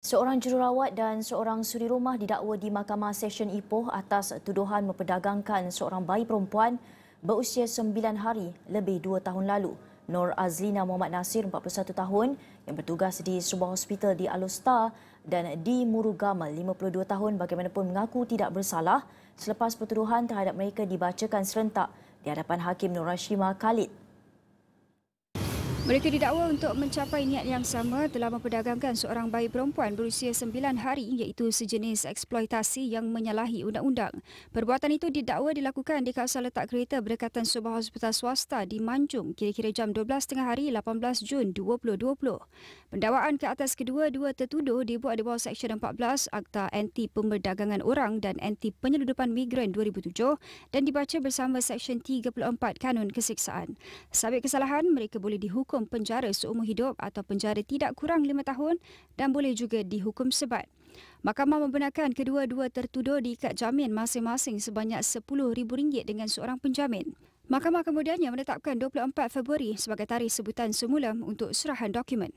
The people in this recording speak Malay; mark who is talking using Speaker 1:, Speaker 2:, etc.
Speaker 1: Seorang jururawat dan seorang suri rumah didakwa di Mahkamah Session Ipoh atas tuduhan memperdagangkan seorang bayi perempuan berusia 9 hari lebih 2 tahun lalu. Nur Azlina Muhammad Nasir, 41 tahun, yang bertugas di sebuah hospital di Alustar dan di Murugamal, 52 tahun, bagaimanapun mengaku tidak bersalah selepas pertuduhan terhadap mereka dibacakan serentak di hadapan Hakim Nur Rashima Khalid.
Speaker 2: Mereka didakwa untuk mencapai niat yang sama telah memperdagangkan seorang bayi perempuan berusia 9 hari iaitu sejenis eksploitasi yang menyalahi undang-undang. Perbuatan itu didakwa dilakukan di kawasan letak kereta berdekatan sebuah hospital swasta di Manjung kira-kira jam 12.30 hari 18 Jun 2020. Pendakwaan ke atas kedua-dua tertuduh dibuat di bawah Seksyen 14 Akta Anti Pemberdagangan Orang dan Anti Penyeludupan Migran 2007 dan dibaca bersama Seksyen 34 Kanun Kesiksaan. Sabit kesalahan, mereka boleh dihukum dihukum penjara seumur hidup atau penjara tidak kurang lima tahun dan boleh juga dihukum sebat. Mahkamah membenarkan kedua-dua tertuduh diikat jamin masing-masing sebanyak RM10,000 dengan seorang penjamin. Mahkamah kemudiannya menetapkan 24 Februari sebagai tarikh sebutan semula untuk serahan dokumen.